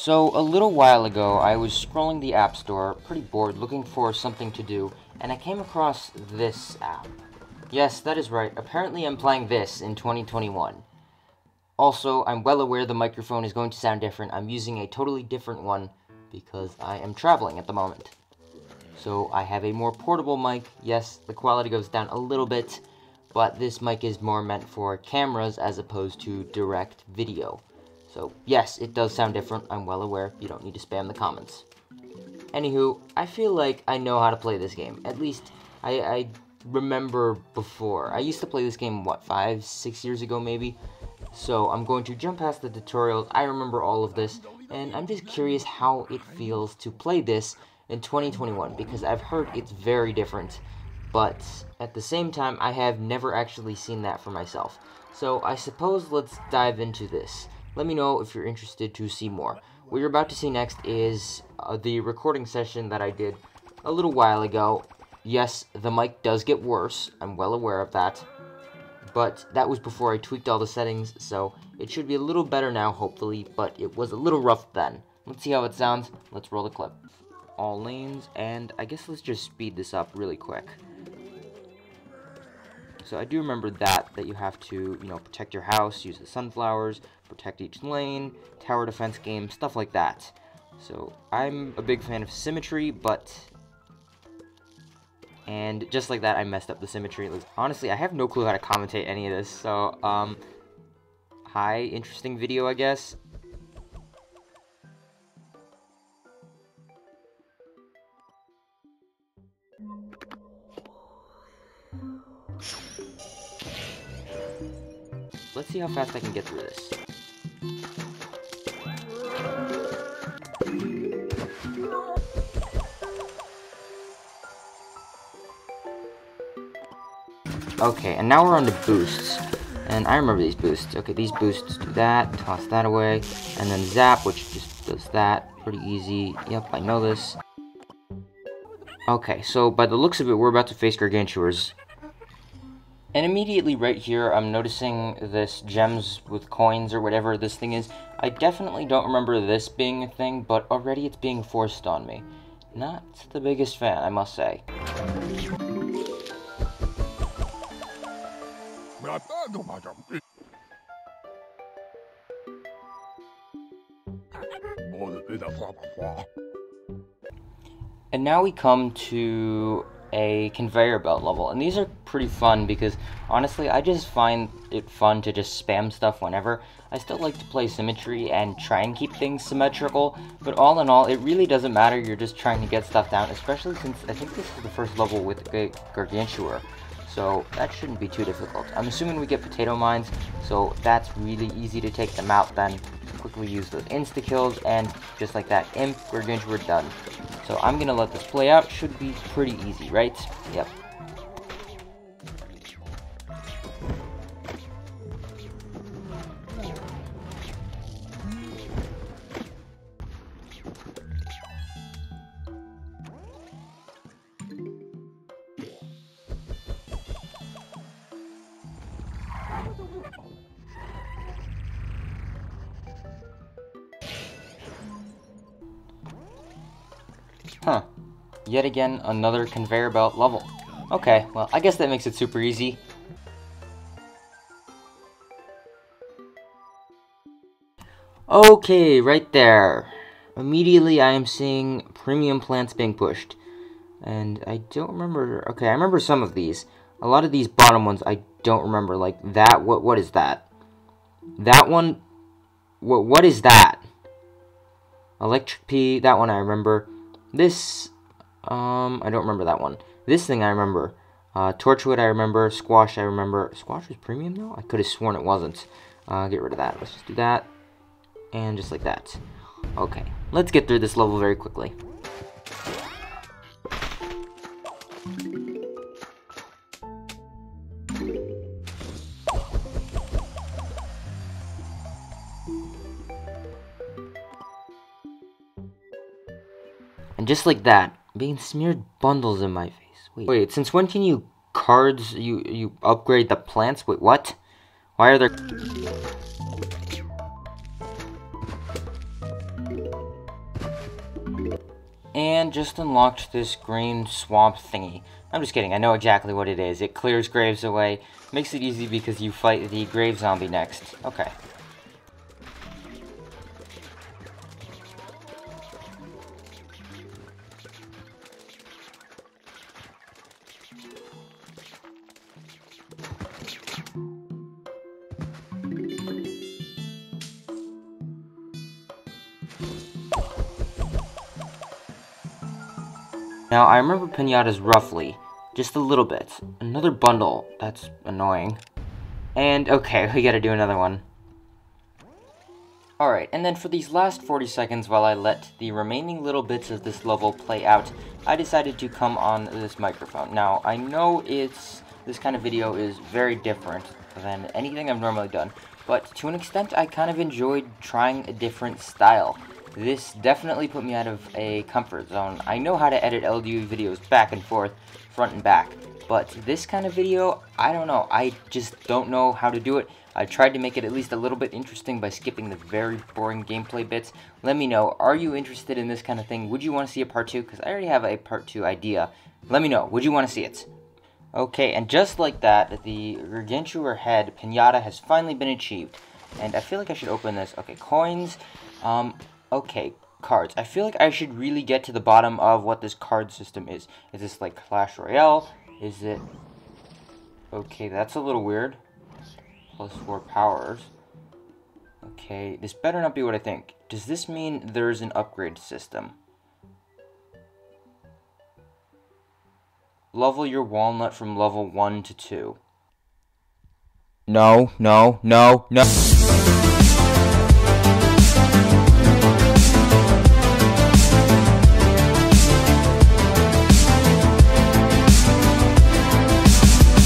So, a little while ago, I was scrolling the App Store, pretty bored, looking for something to do, and I came across this app. Yes, that is right. Apparently, I'm playing this in 2021. Also, I'm well aware the microphone is going to sound different. I'm using a totally different one because I am traveling at the moment. So, I have a more portable mic. Yes, the quality goes down a little bit, but this mic is more meant for cameras as opposed to direct video. So, yes, it does sound different. I'm well aware. You don't need to spam the comments. Anywho, I feel like I know how to play this game. At least, I, I remember before. I used to play this game, what, five, six years ago maybe? So, I'm going to jump past the tutorials. I remember all of this, and I'm just curious how it feels to play this in 2021, because I've heard it's very different. But, at the same time, I have never actually seen that for myself. So, I suppose let's dive into this let me know if you're interested to see more. What you're about to see next is uh, the recording session that I did a little while ago. Yes, the mic does get worse. I'm well aware of that. But that was before I tweaked all the settings, so it should be a little better now, hopefully, but it was a little rough then. Let's see how it sounds. Let's roll the clip. All lanes, and I guess let's just speed this up really quick. So I do remember that, that you have to, you know, protect your house, use the sunflowers, protect each lane, tower defense game, stuff like that. So I'm a big fan of symmetry, but... And just like that, I messed up the symmetry. Honestly, I have no clue how to commentate any of this, so, um... Hi, interesting video, I guess. Let's see how fast I can get through this. Okay, and now we're on the boosts. And I remember these boosts. Okay, these boosts do that, toss that away, and then zap, which just does that. Pretty easy. Yep, I know this. Okay, so by the looks of it, we're about to face Gargantuars. And immediately right here, I'm noticing this gems with coins or whatever this thing is. I definitely don't remember this being a thing, but already it's being forced on me. Not the biggest fan, I must say. And now we come to a conveyor belt level. And these are pretty fun because honestly, I just find it fun to just spam stuff whenever. I still like to play symmetry and try and keep things symmetrical, but all in all, it really doesn't matter. You're just trying to get stuff down, especially since I think this is the first level with a Gargantuar. So that shouldn't be too difficult. I'm assuming we get potato mines, so that's really easy to take them out then. Quickly use those insta-kills, and just like that, Imp, Gargantuar, done. So I'm gonna let this play out. Should be pretty easy, right? Yep. Huh. Yet again, another conveyor belt level. Okay, well, I guess that makes it super easy. Okay, right there. Immediately I am seeing premium plants being pushed. And I don't remember... Okay, I remember some of these. A lot of these bottom ones I don't remember. Like that, what what is that? That one... What, what is that? Electric P, that one I remember. This, um, I don't remember that one. This thing I remember. Uh, Torchwood I remember. Squash I remember. Squash was premium though? I could have sworn it wasn't. Uh, get rid of that. Let's just do that. And just like that. Okay, let's get through this level very quickly. And just like that, being smeared bundles in my face. Wait, wait, since when can you cards, you, you upgrade the plants? Wait, what? Why are there... and just unlocked this green swamp thingy. I'm just kidding, I know exactly what it is. It clears graves away, makes it easy because you fight the grave zombie next. Okay. Now, I remember pinatas roughly, just a little bit. Another bundle, that's annoying. And, okay, we gotta do another one. Alright, and then for these last 40 seconds while I let the remaining little bits of this level play out, I decided to come on this microphone. Now, I know it's this kind of video is very different than anything I've normally done, but to an extent I kind of enjoyed trying a different style. This definitely put me out of a comfort zone. I know how to edit LDOE videos back and forth, front and back, but this kind of video, I don't know. I just don't know how to do it. I tried to make it at least a little bit interesting by skipping the very boring gameplay bits. Let me know, are you interested in this kind of thing? Would you want to see a part 2? Because I already have a part 2 idea. Let me know, would you want to see it? Okay, and just like that, the Gargantuar head pinata has finally been achieved. And I feel like I should open this. Okay, coins. Um, Okay, cards. I feel like I should really get to the bottom of what this card system is. Is this like Clash Royale? Is it... Okay, that's a little weird. Plus four powers. Okay, this better not be what I think. Does this mean there's an upgrade system? Level your walnut from level 1 to 2. No, no, no, no.